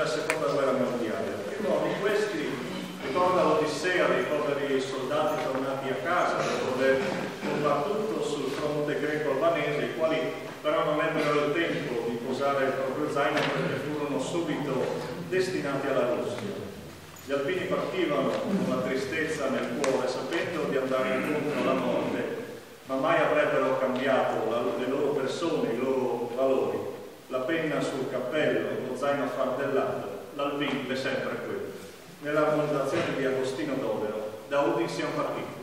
nella seconda guerra mondiale. Primo di questi ricorda l'Odissea dei poveri soldati tornati a casa dopo aver combattuto sul fronte greco-albanese, i quali però non ebbero il tempo di posare il proprio zaino perché furono subito destinati alla Russia. Gli alpini partivano con la tristezza nel cuore, sapendo di andare incontro alla morte, ma mai avrebbero cambiato la, le loro persone, i loro valori. La penna sul cappello, lo zaino fardellato, l'alpin è sempre quello. Nell'armonizzazione di Agostino Dovero, da Udin siamo partiti.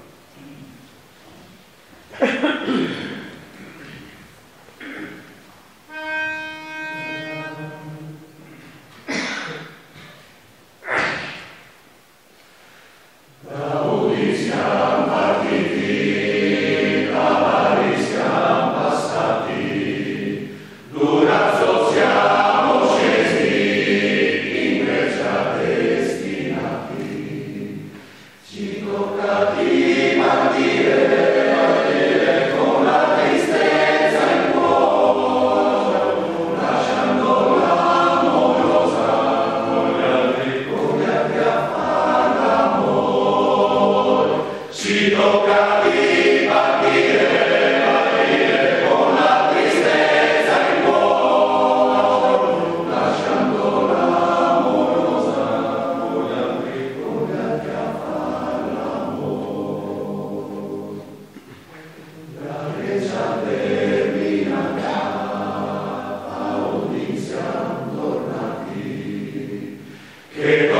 Che